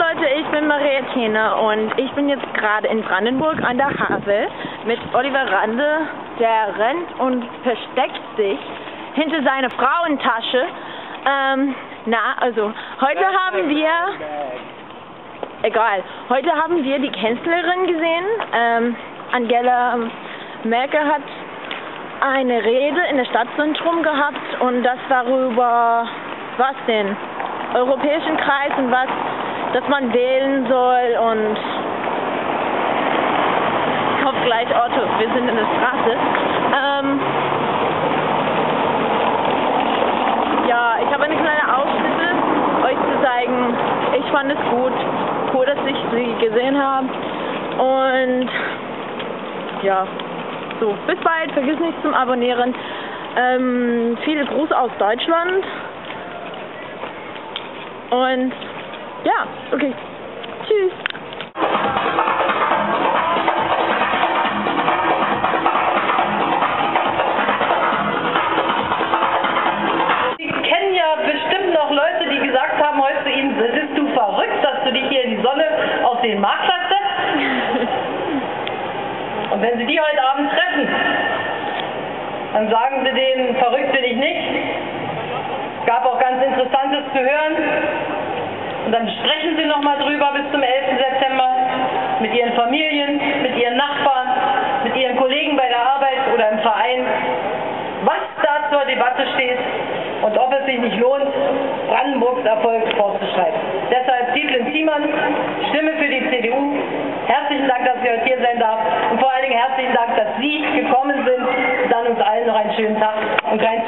Leute, ich bin Maria Thene und ich bin jetzt gerade in Brandenburg an der Havel mit Oliver Rande, der rennt und versteckt sich hinter seiner Frauentasche. Ähm, na, also heute haben wir, egal, heute haben wir die Kanzlerin gesehen. Ähm, Angela Merkel hat eine Rede in der Stadtzentrum gehabt und das darüber, was denn? Europäischen Kreis und was dass man wählen soll und kommt gleich Autos, wir sind in der Straße. Ähm, ja, ich habe eine kleine Ausschnitte euch zu zeigen. Ich fand es gut, cool, dass ich sie gesehen habe. Und ja, so, bis bald, vergiss nicht zum Abonnieren. Ähm, viele Gruß aus Deutschland. Und ja, okay. Tschüss. Sie kennen ja bestimmt noch Leute, die gesagt haben heute zu Ihnen, bist du verrückt, dass du dich hier in die Sonne auf den Marktplatz setzt? Und wenn Sie die heute Abend treffen, dann sagen Sie denen, verrückt bin ich nicht. Es gab auch ganz Interessantes zu hören. Und dann sprechen Sie nochmal drüber bis zum 11. September mit Ihren Familien, mit Ihren Nachbarn, mit Ihren Kollegen bei der Arbeit oder im Verein, was da zur Debatte steht und ob es sich nicht lohnt, Brandenburgs Erfolg fortzuschreiben. Deshalb Dietlin Ziemann, Stimme für die CDU. Herzlichen Dank, dass ich heute hier sein darf und vor allen Dingen herzlichen Dank, dass Sie gekommen sind. Dann uns allen noch einen schönen Tag und kein